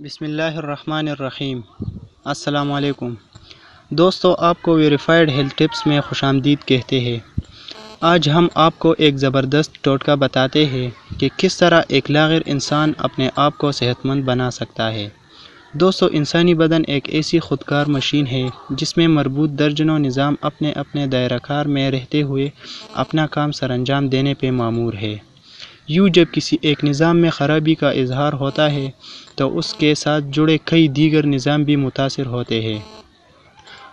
بسم اللہ الرحمن الرحیم۔ السلام علیکم۔ دوستو، آپ کو ویریفائڈ ہیلتھ ٹپس میں خوش آمدید کہتے ہیں۔ آج ہم آپ کو ایک زبردست ٹوٹکا بتاتے ہیں کہ کس طرح ایک لاغر انسان اپنے آپ کو صحت مند بنا سکتا ہے۔ دوستو، انسانی بدن ایک ایسی خودکار مشین ہے جس میں مربوط درجنوں نظام اپنے اپنے دائرہ کار میں رہتے ہوئے اپنا کام سر انجام دینے پہ معمور ہے۔ یوں جب کسی ایک نظام میں خرابی کا اظہار ہوتا ہے، تو اس کے ساتھ جڑے کئی دیگر نظام بھی متاثر ہوتے ہیں۔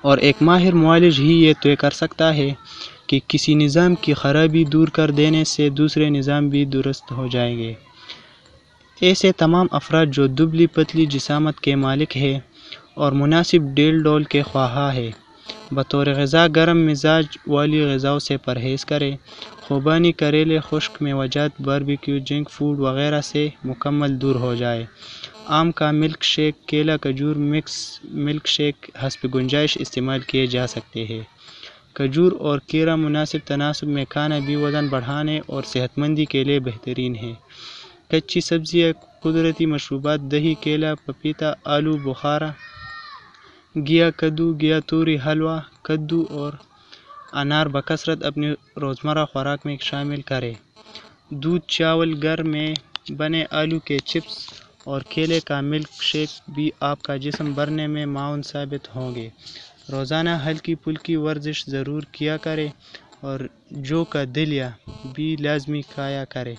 اور ایک ماہر معالج ہی یہ طے کر سکتا ہے کہ کسی نظام کی خرابی دور کر دینے سے دوسرے نظام بھی درست ہو جائیں گے۔ ایسے تمام افراد جو دبلی پتلی جسامت کے مالک ہیں اور مناسب ڈیل ڈول کے خواہاں ہے بطور غذا گرم مزاج والی غذاؤں سے پرہیز کرے۔ خوبانی کریلے خشک میوجات باربیکیو، جنک فوڈ وغیرہ سے مکمل دور ہو جائے۔ آم کا ملک شیک، کیلا، کھجور مکس، ملک شیک حسب گنجائش استعمال کیے جا سکتے ہیں۔ کھجور اور کیرا مناسب تناسب میں کھانا بھی وزن بڑھانے اور صحت مندی کے لیے بہترین ہے کچی سبزیاں قدرتی مشروبات، دہی، کیلا، پپیتا، آلو، بخارا گیا کدو، گیا توری، حلوہ، کدو اور انار بکثرت اپنی روزمرہ خوراک میں شامل کرے۔ دودھ، چاول، گھر میں بنے آلو کے چپس اور کیلے کا ملک شیک بھی آپ کا جسم بھرنے میں معاون ثابت ہوں گے۔ روزانہ ہلکی پھلکی ورزش ضرور کیا کرے اور جو کا دلیہ بھی لازمی کھایا کرے۔